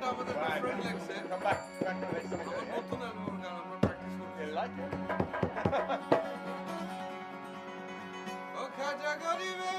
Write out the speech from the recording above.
Come back, right, right,